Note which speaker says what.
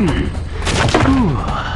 Speaker 1: Hmm. Ooh.